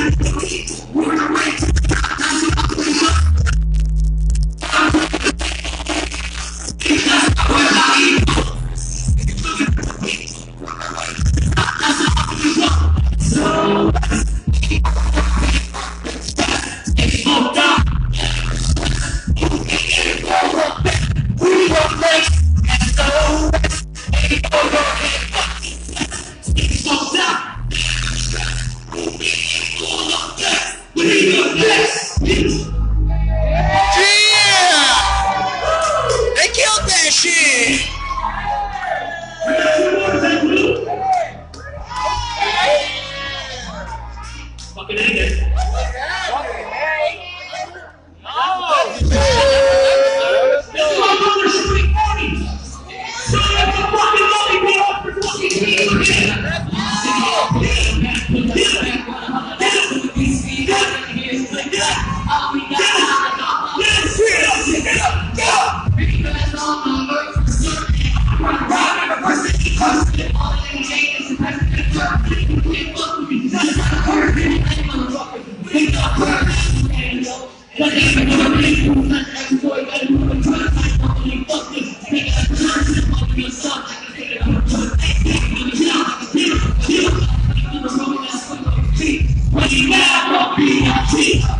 We're gonna make it! populated Now,